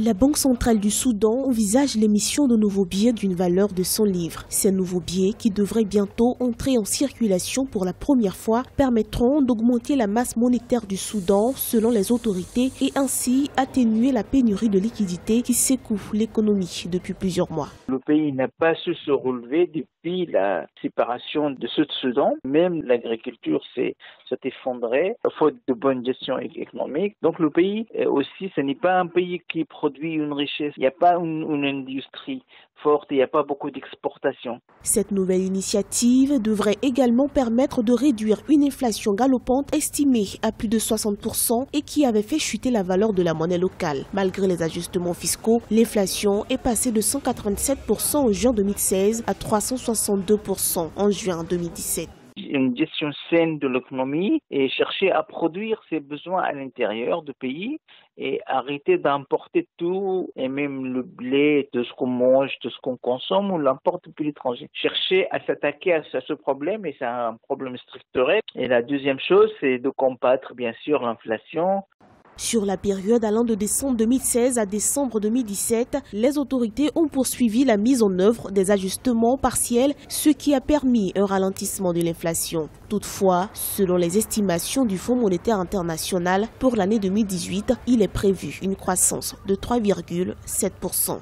La Banque centrale du Soudan envisage l'émission de nouveaux billets d'une valeur de 100 livres. Ces nouveaux billets, qui devraient bientôt entrer en circulation pour la première fois, permettront d'augmenter la masse monétaire du Soudan selon les autorités et ainsi atténuer la pénurie de liquidités qui secoue l'économie depuis plusieurs mois. Le pays n'a pas su se relever depuis la séparation de Sud-Soudan. Même l'agriculture s'est effondrée, faute de bonne gestion économique. Donc le pays aussi, ce n'est pas un pays qui produit une richesse. Il n'y a pas une, industrie forte, il n'y a pas beaucoup d'exportation. Cette nouvelle initiative devrait également permettre de réduire une inflation galopante estimée à plus de 60% et qui avait fait chuter la valeur de la monnaie locale. Malgré les ajustements fiscaux, l'inflation est passée de 187% en juin 2016 à 362% en juin 2017 une gestion saine de l'économie et chercher à produire ses besoins à l'intérieur du pays et arrêter d'importer tout et même le blé, de ce qu'on mange, de ce qu'on consomme, on l'importe depuis l'étranger. Chercher à s'attaquer à ce problème et c'est un problème structurel. Et la deuxième chose, c'est de combattre bien sûr l'inflation, sur la période allant de décembre 2016 à décembre 2017, les autorités ont poursuivi la mise en œuvre des ajustements partiels, ce qui a permis un ralentissement de l'inflation. Toutefois, selon les estimations du Fonds monétaire international, pour l'année 2018, il est prévu une croissance de 3,7%.